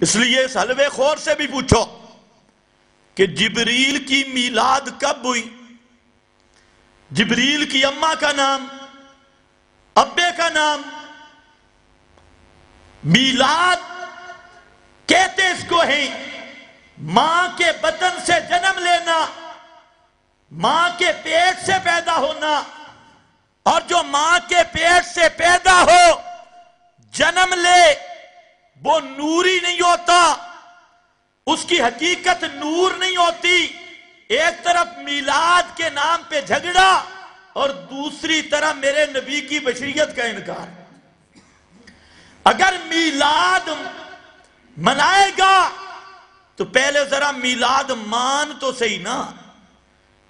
اس لیے اس حلوے خور سے بھی پوچھو کہ جبریل کی میلاد کب ہوئی؟ جبریل کی اماں کا نام، ابے کا نام۔ میلاد کہتے اس کو ہیں، ماں کے بدن سے جنم لینا، ماں کے پیٹ سے پیدا ہونا۔ اور جو ماں کے پیٹ سے پیدا ہو، جنم لے۔ وہ نوری نہیں ہوتا۔ اس کی حقیقت نور نہیں ہوتی۔ ایک طرف میلاد کے نام پہ جھگڑا اور دوسری طرف میرے نبی کی بشریت کا انکار۔ اگر میلاد منائے گا تو پہلے ذرا میلاد مان تو صحیح نا۔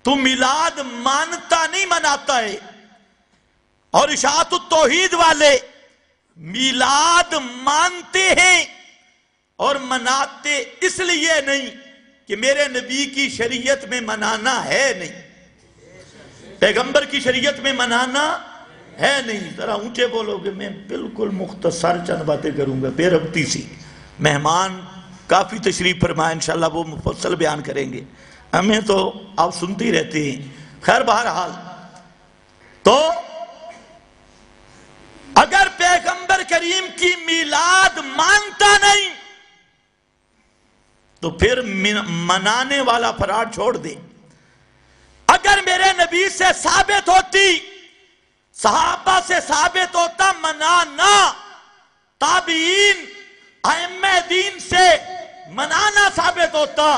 تو میلاد مانتا نہیں مناتا ہے۔ اور اشاعت التوحید والے میلاد مانتے ہیں اور مناتے اس لیے نہیں کہ میرے نبی کی شریعت میں منانا ہے نہیں۔ پیغمبر کی شریعت میں منانا ہے نہیں۔ ذرا اونچے بولو گے، میں بالکل مختصر چند باتیں کروں گا۔ بے ربطی سی۔ مہمان کافی تشریف فرمائے، انشاءاللہ وہ مفصل بیان کریں گے۔ ہمیں تو آپ سنتی رہتے ہیں۔ خیر، بہرحال۔ تو اگر کریم کی میلاد مانتا نہیں، تو پھر منانے والا فرار چھوڑ دے۔ اگر میرے نبی سے ثابت ہوتی، صحابہ سے ثابت ہوتا منانا، تابعین، ائمہ دین سے منانا ثابت ہوتا،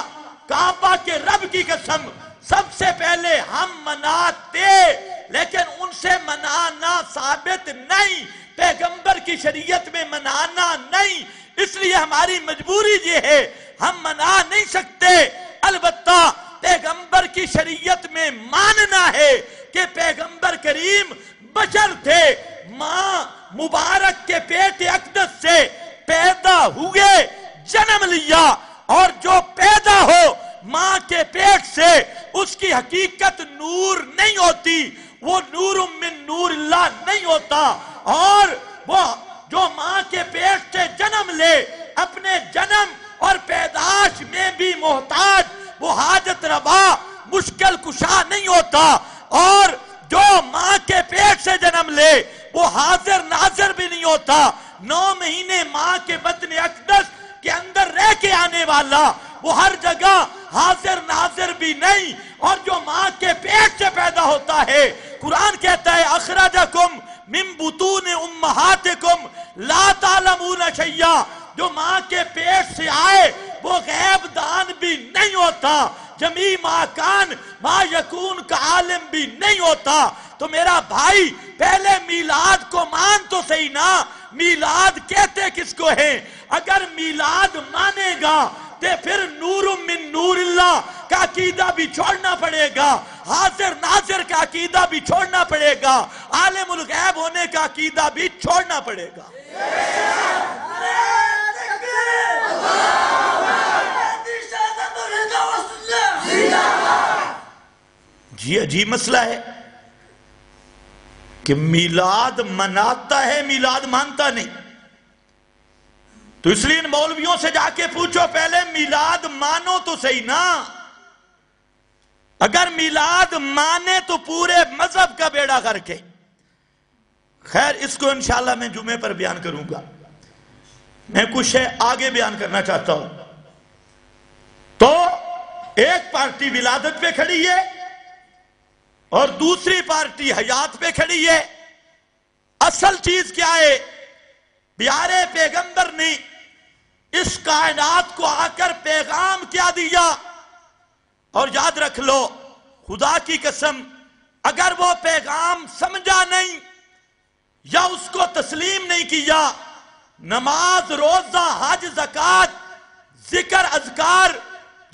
کعبہ کے رب کی قسم، سب سے پہلے ہم مناتے، لیکن ان سے منانا ثابت نہیں۔ پیغمبر کی شریعت میں منانا نہیں، اس لیے ہماری مجبوری یہ ہے، ہم منا نہیں سکتے۔ البتہ پیغمبر کی شریعت میں ماننا ہے کہ پیغمبر کریم بشر تھے، ماں مبارک کے پیٹ اقدس سے پیدا ہوئے، جنم لیا اور جو پیدا ہو ماں کے پیٹ سے، اس کی حقیقت نور نہیں ہوتی۔ وہ نور من نور اللہ نہیں ہوتا۔ اور وہ جو ماں کے پیٹ سے جنم لے، اپنے جنم اور پیداش میں بھی محتاج، وہ حاجت روا، مشکل کشا نہیں ہوتا۔ اور جو ماں کے پیٹ سے جنم لے، وہ حاضر ناظر بھی نہیں ہوتا۔ نو مہینے ماں کے بدن اقدس کے اندر رہ کے آنے والا، وہ ہر جگہ حاضر ناظر بھی نہیں۔ اور جو ماں کے پیٹ سے پیدا ہوتا ہے، قرآن کہتا ہے، اخرجکم من بطون امہاتکم لا تعلمون شیعہ جو ماں کے پیٹ سے آئے، وہ غیب دان بھی نہیں ہوتا۔ جمی ماکان، ما یکون کا عالم بھی نہیں ہوتا۔ تو میرا بھائی، پہلے میلاد کو مان تو صحیح نا۔ میلاد کہتے کس کو ہے اگر میلاد مانے گا تے پھر نور من نور اللہ کا عقیدہ بھی چھوڑنا پڑے گا۔ حاضر ناظر کا عقیدہ بھی چھوڑنا پڑے گا۔ عالم الغیب ہونے کا عقیدہ بھی چھوڑنا پڑے گا۔ جی عجیب مسئلہ ہے کہ میلاد مناتا ہے، میلاد مانتا نہیں۔ تو اس لیے ان مولویوں سے جا کے پوچھو پہلے، میلاد مانو تو صحیح نا؟ اگر میلاد مانے تو پورے مذہب کا بیڑا کر کے خیر، اس کو انشاءاللہ میں جمعے پر بیان کروں گا۔ میں کچھ ہے آگے بیان کرنا چاہتا ہوں۔ تو ایک پارٹی ولادت پہ کھڑی ہے اور دوسری پارٹی حیات پہ کھڑی ہے۔ اصل چیز کیا ہے؟ پیارے پیغمبر نے اس کائنات کو آ کر پیغام کیا دیا۔ اور یاد رکھ لو، خدا کی قسم، اگر وہ پیغام سمجھا نہیں یا اس کو تسلیم نہیں کیا، نماز، روزہ، حج زکات ذکر، اذکار،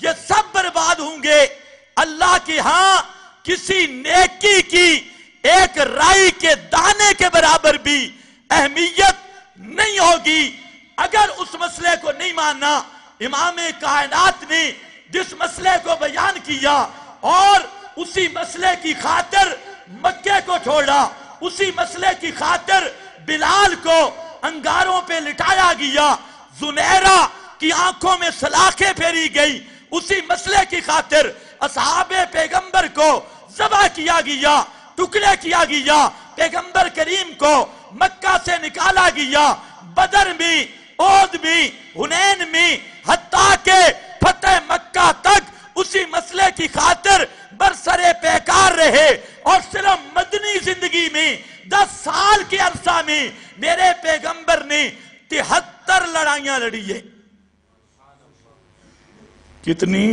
یہ سب برباد ہوں گے۔ اللہ کی ہاں کسی نیکی کی ایک رائی کے دانے کے برابر بھی اہمیت نہیں ہوگی۔ اگر اس مسئلے کو نہیں ماننا امام کائنات نے جس مسئلے کو بیان کیا اور اسی مسئلے کی خاطر مکے کو چھوڑا، اسی مسئلے کی خاطر بلال کو انگاروں پہ لٹایا گیا، زنیرہ کی آنکھوں میں سلاخیں پھیری گئی اسی مسئلے کی خاطر اصحاب پیغمبر کو زبا کیا گیا، ٹکڑے کیا گیا، پیغمبر کریم کو مکہ سے نکالا گیا، بدر بھی عود بھی ہنین بھی حتیٰ کہ فتح مکہ تک اسی مسئلے کی خاطر برسرے پیکار رہے اور صرف مدنی زندگی میں دس سال کے عرصہ میں میرے پیغمبر نے تہتر لڑائیاں لڑی ہے کتنی؟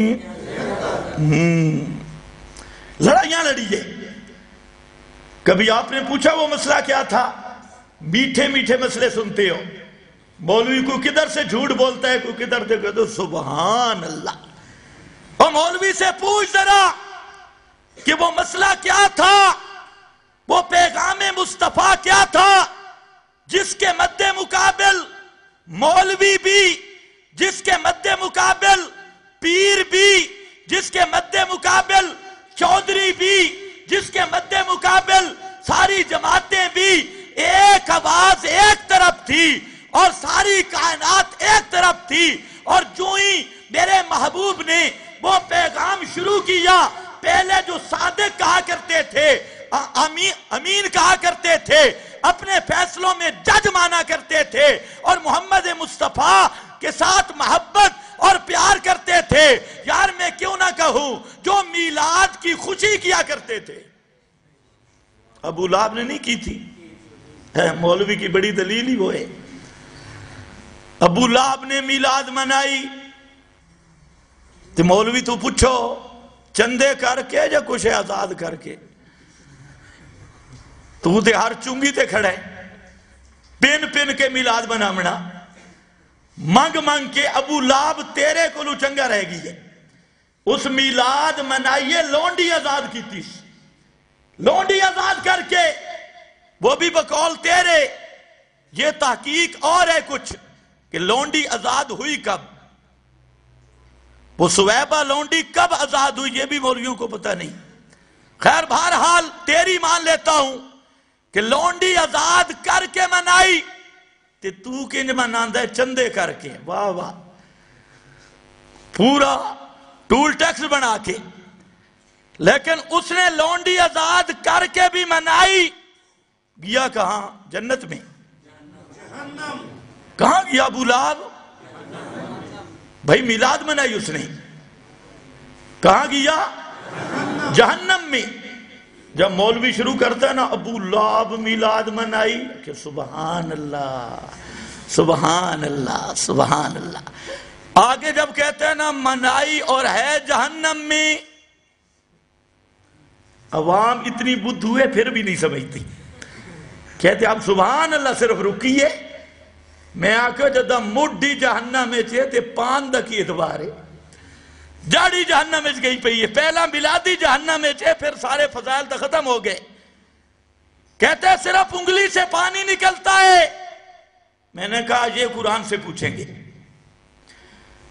لڑائیاں لڑی ہے کبھی آپ نے پوچھا وہ مسئلہ کیا تھا؟ میٹھے میٹھے مسئلے سنتے ہو۔ مولوی کو کدھر سے جھوٹ بولتا ہے کوئی کدھر سے کہتے سبحان اللہ۔ اور مولوی سے پوچھ ذرا کہ وہ مسئلہ کیا تھا؟ وہ پیغام مصطفیٰ کیا تھا؟ جس کے مد مقابل مولوی بھی، جس کے مد مقابل پیر بھی، جس کے مد مقابل چودری بھی، جس کے مد مقابل ساری جماعتیں بھی ایک آواز ایک طرف تھی۔ اور ساری کائنات ایک طرف تھی اور جو ہی میرے محبوب نے وہ پیغام شروع کیا، پہلے جو صادق کہا کرتے تھے امین کہا کرتے تھے، اپنے فیصلوں میں جج مانا کرتے تھے اور محمد مصطفیٰ کے ساتھ محبت اور پیار کرتے تھے۔ یار، میں کیوں نہ کہوں، جو میلاد کی خوشی کیا کرتے تھے۔ ابو لاب نے نہیں کی تھی۔ مولوی کی بڑی دلیل ہی وہ ہے۔ ابو لاب نے میلاد منائی۔ تو مولوی تو پوچھو، چندے کر کے یا کچھ آزاد کر کے؟ تو تے ہر چونگی تے کھڑے۔ پن پن کے میلاد بنامنا منگ منگ کے ابو لاب تیرے کولو چنگا رہ گئی ہے۔ اس میلاد منائیے، لونڈی آزاد کیتی۔ لونڈی آزاد کر کے۔ وہ بھی بقول تیرے۔ یہ تحقیق اور ہے کچھ۔ کہ لونڈی آزاد ہوئی کب؟ وہ سویبہ لونڈی کب آزاد ہوئی یہ بھی موریوں کو پتہ نہیں۔ خیر بہرحال تیری مان لیتا ہوں کہ لونڈی آزاد کر کے منائی تے تو کنج مناندہ ہے، چندے کر کے۔ واہ واہ۔ پورا ٹول ٹیکس بنا کے۔ لیکن اس نے لونڈی آزاد کر کے بھی منائی۔ گیا کہاں؟ جنت میں۔ کہاں گیا ابو لاب بھائی میلاد منائی اس نے۔ کہاں گیا؟ جہنم میں۔ جب مولوی شروع کرتا ہے نا، ابو لاب میلاد منائی کہ سبحان اللہ سبحان اللہ سبحان اللہ۔ آگے جب کہتے ہیں نا منائی اور ہے جہنم میں۔ عوام اتنی بدھ ہوئے، پھر بھی نہیں سمجھتی۔ کہتے اب سبحان اللہ صرف رکیے میں آکے جدہ مڈی جہنم میں چاہتے پاندہ کی اتبار جاڑی جہنم میں گئی پئی ہے، پہلا ملادی جہنم میں چاہے پھر سارے فضائل تو ختم ہو گئے۔ کہتے ہیں صرف انگلی سے پانی نکلتا ہے۔ میں نے کہا، یہ قرآن سے پوچھیں گے۔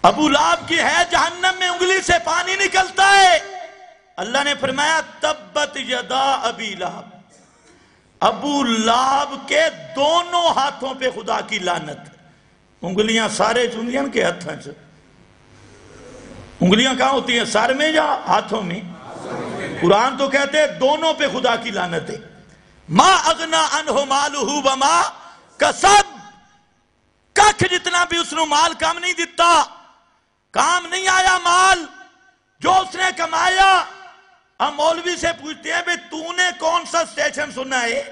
ابو لاب کی ہے، جہنم میں انگلی سے پانی نکلتا ہے۔ اللہ نے فرمایا، تبت یدا ابی لاب ابو لاب کے دونوں ہاتھوں پہ خدا کی لانت انگلیاں سارے چونگیاں کے ہاتھوں سے انگلیاں کہاں ہوتی ہیں؟ سر میں یا ہاتھوں میں؟ قرآن تو کہتے ہیں دونوں پہ خدا کی لانت ہے۔ ما اغنا انہو مالہو وما کسب۔ ککھ جتنا بھی اس نے مال کام نہیں دیتا، کام نہیں آیا مال، جو اس نے کمایا ہم مولوی سے پوچھتے ہیں بھئی تو نے کون سا سٹیشن سنا ہے؟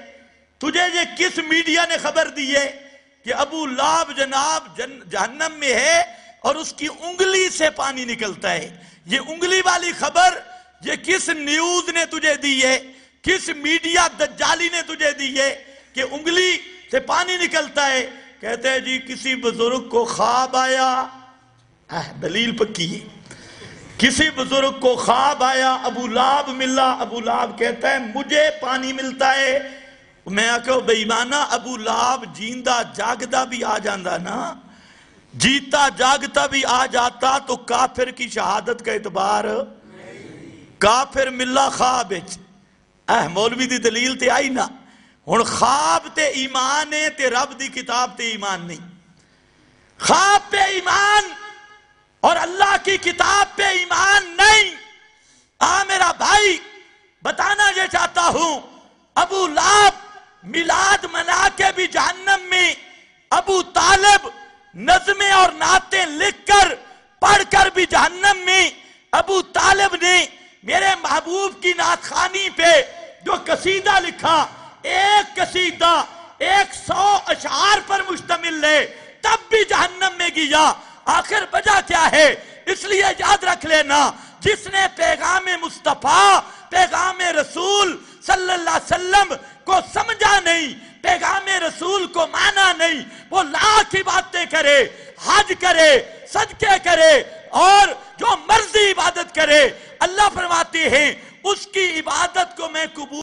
تجھے یہ کس میڈیا نے خبر دی ہے کہ ابو لاب جناب جہنم میں ہے اور اس کی انگلی سے پانی نکلتا ہے؟ یہ انگلی والی خبر یہ کس نیوز نے تجھے دی ہے؟ کس میڈیا دجالی نے تجھے دی ہے کہ انگلی سے پانی نکلتا ہے؟ کہتے ہیں جی کسی بزرگ کو خواب آیا۔ دلیل پکی ہے۔ کسی بزرگ کو خواب آیا، ابو لاب ملا، ابو لاب کہتا ہے، مجھے پانی ملتا ہے۔ میں آکے بے ایمانہ ابو لاب جیندہ جاگدہ بھی آ جاندہ نا۔ جیتا جاگتا بھی آ جاتا تو کافر کی شہادت کا اعتبار۔ کافر ملا خواب اہ مولوی دی دلیل تے آئی نا۔ ہن خواب ایمان ہے تے رب دی کتاب تے ایمان نہیں۔ خواب پہ ایمان۔ اللہ کی کتاب پہ ایمان نہیں۔ آ میرا بھائی، بتانا یہ چاہتا ہوں، ابو لاب میلاد منا کے بھی جہنم میں ابو طالب نظمیں اور نعتیں لکھ کر پڑھ کر بھی جہنم میں ابو طالب نے میرے محبوب کی نعت خانی پہ جو قصیدہ لکھا، ایک قصیدہ، ایک سو اشعار پر مشتمل لے تب بھی جہنم میں گیا۔ آخر وجہ کیا ہے؟ اس لیے یاد رکھ لینا، جس نے پیغام مصطفیٰ، پیغام رسول صلی اللہ علیہ وسلم کو سمجھا نہیں، پیغام رسول کو مانا نہیں، وہ لاکھ باتیں کرے، حج کرے، صدقے کرے، اور جو مرضی عبادت کرے، اللہ فرماتی ہے اس کی عبادت کو میں قبول